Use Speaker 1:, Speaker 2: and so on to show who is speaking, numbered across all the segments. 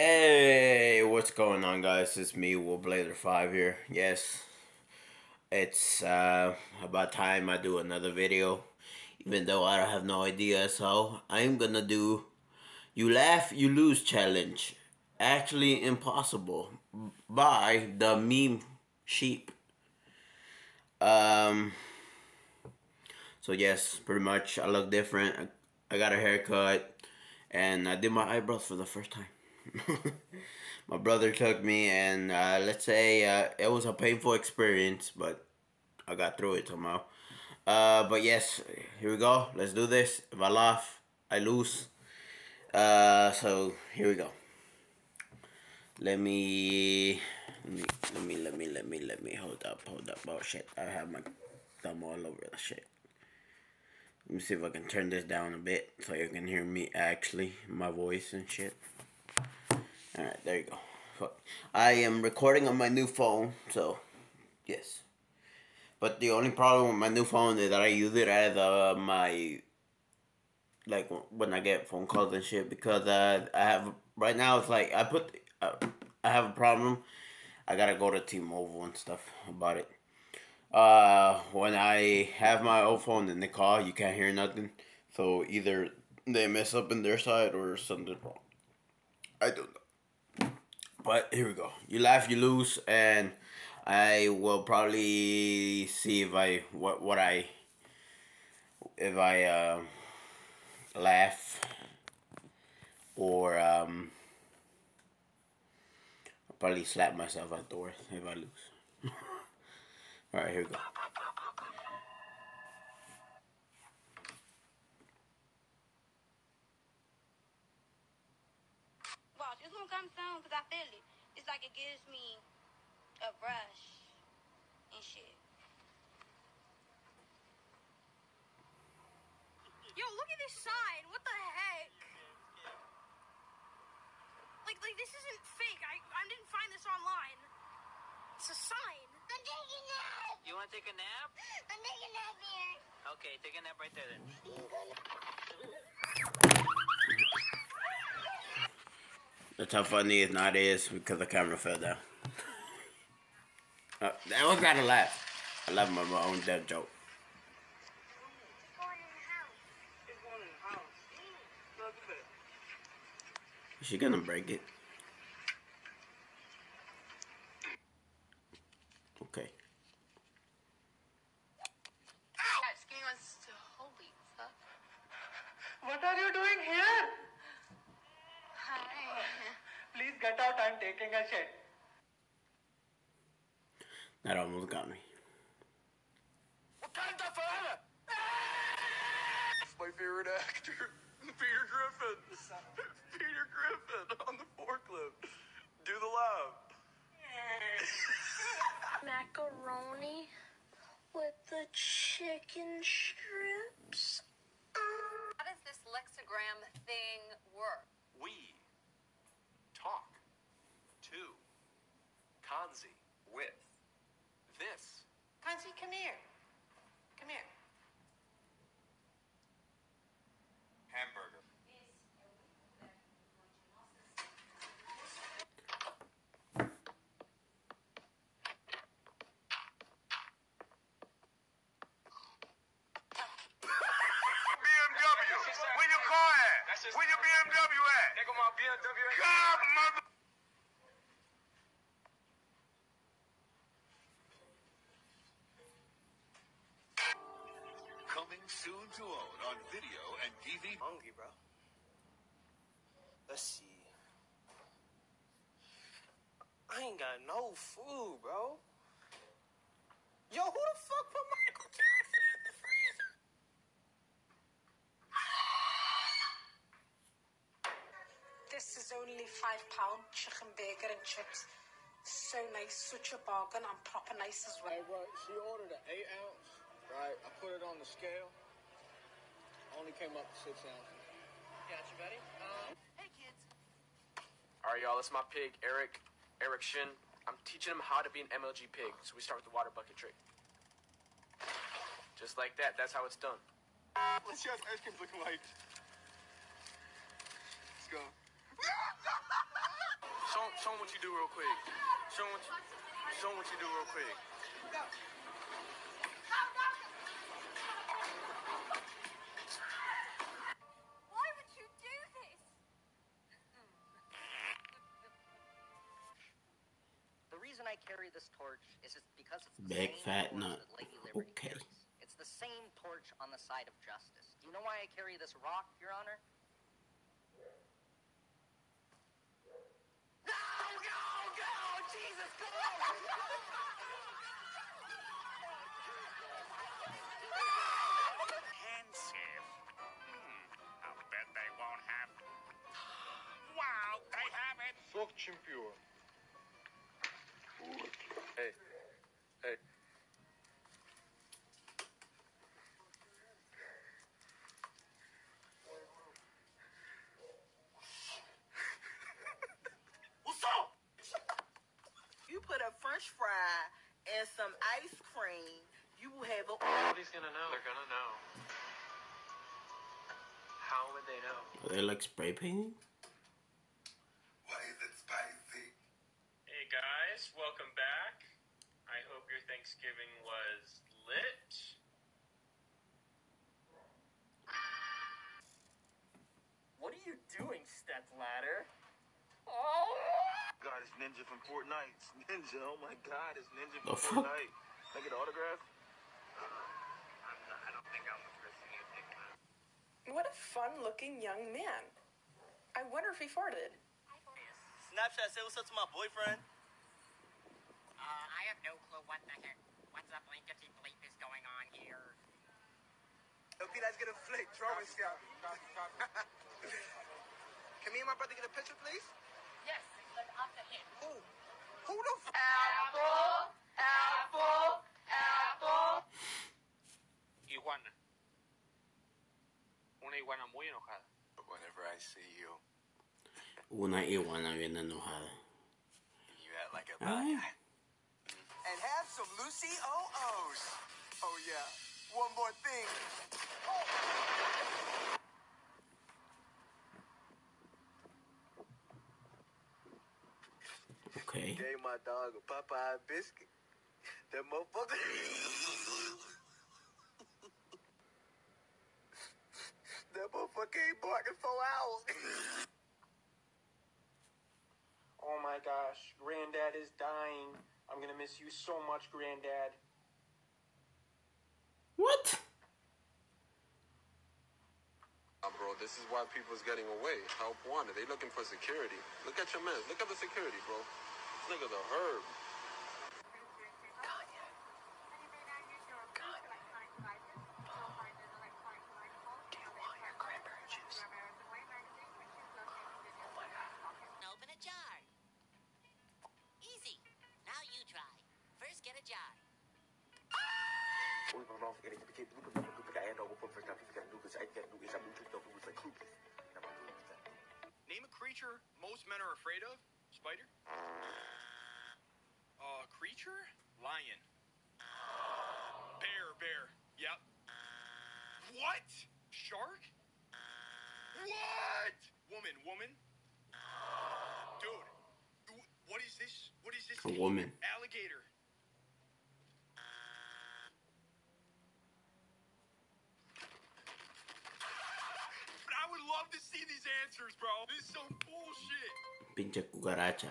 Speaker 1: Hey, what's going on, guys? It's me, Wolfblazer Five here. Yes, it's uh, about time I do another video, even though I have no idea. So I'm gonna do "You Laugh, You Lose" challenge. Actually, impossible by the meme sheep. Um. So yes, pretty much I look different. I, I got a haircut, and I did my eyebrows for the first time. my brother took me, and uh, let's say uh, it was a painful experience, but I got through it somehow. Uh, but yes, here we go. Let's do this. If I laugh, I lose. Uh, so here we go. Let me, let me, let me, let me, let me, let me hold up, hold up. Oh shit! I have my thumb all over the shit. Let me see if I can turn this down a bit so you can hear me actually, my voice and shit. Alright, there you go. I am recording on my new phone, so yes. But the only problem with my new phone is that I use it as uh, my like when I get phone calls and shit because uh, I have right now it's like I put uh, I have a problem. I gotta go to T-Mobile and stuff about it. Uh, when I have my old phone in the car, you can't hear nothing. So either they mess up in their side or something wrong. I don't know. But here we go. You laugh, you lose, and I will probably see if I what what I if I uh, laugh or um, probably slap myself afterwards if I lose. All right, here we go.
Speaker 2: Like it gives me a brush and shit.
Speaker 3: Yo, look at this sign. What the heck? Like, like this isn't fake. I, I didn't find this online. It's a sign.
Speaker 2: I'm taking a nap.
Speaker 4: You want to take a nap?
Speaker 2: I'm taking a nap here.
Speaker 4: Okay, take a nap right there then.
Speaker 1: That's how funny it not is because the camera fell down. Uh, that was of laugh. I love my, my own dead joke. Is she gonna break it? Okay.
Speaker 5: What are you doing here? Please get out. I'm taking a shit.
Speaker 1: That almost got me.
Speaker 6: Wakanda forever! My favorite actor, Peter Griffin. Peter Griffin on the forklift. Do the laugh.
Speaker 3: Macaroni with the chicken strips.
Speaker 7: How does this lexigram thing work?
Speaker 6: We talk to Kanzi with this.
Speaker 7: Kanzi, come here. Come here.
Speaker 6: Hamburger. BMW. Where your car at? Where your BMW at? There go my BMW. God, mother.
Speaker 8: Coming soon to own on video and DVD.
Speaker 5: Hungry, bro. Let's see. I ain't got no food, bro. Yo, who the fuck put Michael Jackson in the freezer?
Speaker 9: This is only five pound chicken burger and chips. So nice, such a bargain and proper nice as well.
Speaker 10: Hey, bro, she ordered an eight ounce, right? I put it on the scale. Only came up to six ounces.
Speaker 5: Got you, buddy. Um,
Speaker 7: Hey, kids.
Speaker 11: All right, y'all. This is my pig, Eric. Eric Shin. I'm teaching him how to be an MLG pig. So we start with the water bucket trick. Just like that. That's how it's done.
Speaker 6: Let's see what ice cream's looking like. Let's go.
Speaker 5: Show 'em what you, show 'em what you do real quick.
Speaker 7: This
Speaker 12: torch is just because it's the
Speaker 1: Big fat nut.
Speaker 12: that Lady
Speaker 1: Okay.
Speaker 12: carries. It's the same torch on the side of justice. Do you know why I carry this rock, Your Honor?
Speaker 8: Pensive. Hmm. I'll bet they won't have. Wow, they have it.
Speaker 10: Sok çimpiyor.
Speaker 11: Hey, hey.
Speaker 5: What's up?
Speaker 13: You put a french fry and some ice cream, you will have a.
Speaker 11: Nobody's gonna know. They're gonna know. How would they know?
Speaker 1: Are they like spray painting?
Speaker 8: Why is it spicy?
Speaker 14: Hey guys, welcome back. I hope your Thanksgiving was lit.
Speaker 5: What are you doing, step ladder? Oh!
Speaker 10: God, it's Ninja from Fortnite. It's Ninja, oh my God, it's Ninja from? Fortnite. Can I get an autograph?
Speaker 4: Not, I don't think I'm the person you think.
Speaker 9: What a fun looking young man. I wonder if he farted.
Speaker 5: Snapchat, say what's up to my boyfriend.
Speaker 4: Uh, I have no clue what the heck. What's up, blankety bleep is going on here?
Speaker 5: Okay, let's get a flick. Drawing scout. Can me and my brother get a picture, please?
Speaker 4: Yes, but after him.
Speaker 5: Who? Who the f-
Speaker 4: Apple, apple, apple.
Speaker 11: Iguana. Una iguana muy enojada.
Speaker 8: Whenever I see you,
Speaker 1: Una iguana bien enojada.
Speaker 8: you act like a
Speaker 1: Ay.
Speaker 5: And have some Lucy O-O's. Oh, yeah. One more thing.
Speaker 1: Okay.
Speaker 5: Gave my dog a Popeye biscuit. That motherfucker. that motherfucker ain't barking four hours.
Speaker 11: Oh my gosh, Granddad is dying. I'm gonna miss you so much, Granddad.
Speaker 1: What?
Speaker 15: Uh, bro, this is why people's getting away. Help wanted. They looking for security. Look at your man. Look at the security, bro. This nigga's a herb.
Speaker 4: First
Speaker 5: time, do this, I do this, I'm like, clueless.
Speaker 6: Name a creature most men are afraid of. Spider. Uh, creature? Lion. Bear, bear. Yep. What? Shark? What? Woman, woman. Dude. What is this? What is this?
Speaker 1: A woman. Pinche cucaracha.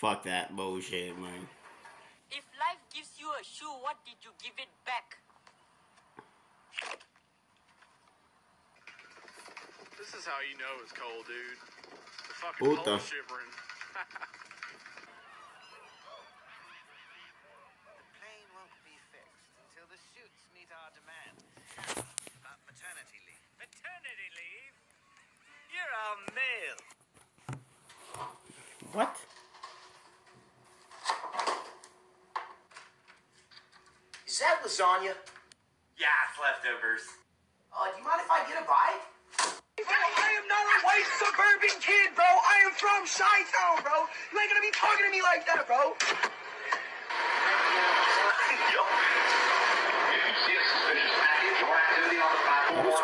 Speaker 1: Fuck that bullshit, man.
Speaker 16: If life gives you a shoe, what did you give it back?
Speaker 6: This is how you know it's cold, dude. The fucking
Speaker 1: Puta.
Speaker 6: cold shivering.
Speaker 5: The plane won't be fixed until the suits meet our demands. About maternity leave.
Speaker 4: Maternity leave? You're all male.
Speaker 17: Lasagna?
Speaker 18: Yeah, it's leftovers.
Speaker 17: Uh, do you mind if I get a bite?
Speaker 6: I am not a white suburban kid, bro. I am from Chi-Town, bro. You ain't gonna be talking to me like that, bro.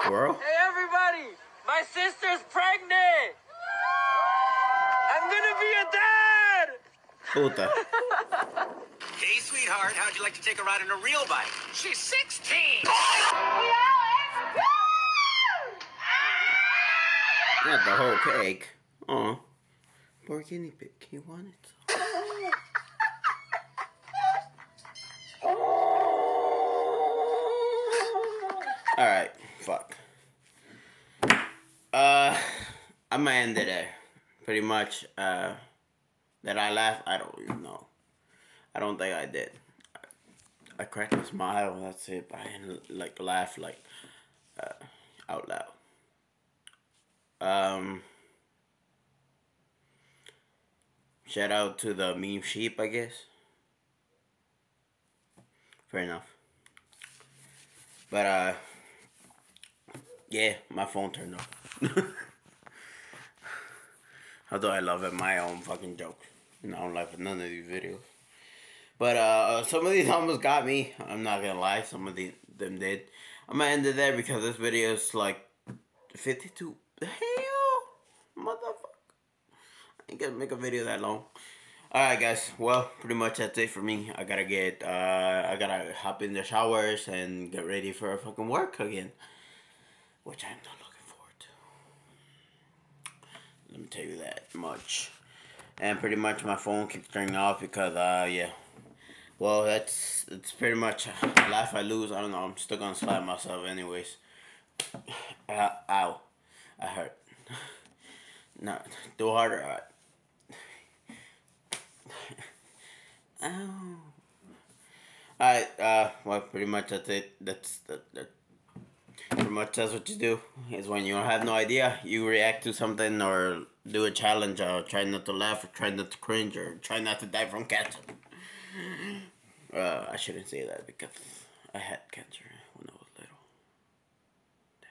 Speaker 1: Squirrel?
Speaker 16: Hey, everybody! My sister's pregnant! I'm gonna be a dad!
Speaker 1: Puta.
Speaker 17: Hey, sweetheart, how'd you like to take a ride on a real bike? She's 16!
Speaker 1: Not the whole cake. Oh. Poor guinea pig. He wanted some. Alright, fuck. Uh, I'm gonna end it there. Pretty much, uh, that I laughed, I don't even know. I don't think I did. I, cracked a smile, that's it. I didn't, like, laugh, like, uh, out loud. Um, shout out to the meme sheep, I guess. Fair enough. But, uh, yeah, my phone turned off. Although I love it, my own fucking joke. Know, I don't like none of these videos. But uh, some of these almost got me. I'm not gonna lie, some of the, them did. I'm gonna end it there because this video is like 52. Hell, motherfucker. I ain't gonna make a video that long. Alright guys, well, pretty much that's it for me. I gotta get, uh, I gotta hop in the showers and get ready for fucking work again. Which I'm not looking forward to. Let me tell you that much. And pretty much my phone keeps turning off because, uh, yeah. Well, that's, it's pretty much life I lose. I don't know, I'm still gonna slap myself anyways. Uh, ow. I hurt. No, do harder. Alright. Ow. Alright, uh, well, pretty much that's it. That's, that, that, pretty much that's what you do. Is when you have no idea, you react to something or do a challenge or try not to laugh or try not to cringe or try not to die from cancer. Uh, I shouldn't say that because I had cancer when I was little. Damn.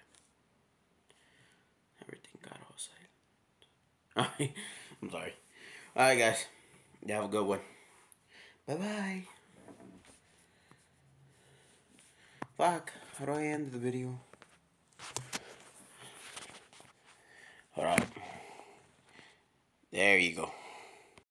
Speaker 1: Everything got all silent. I'm sorry. Alright, guys. You have a good one. Bye bye. Fuck. How do I end the video? Alright. There you go.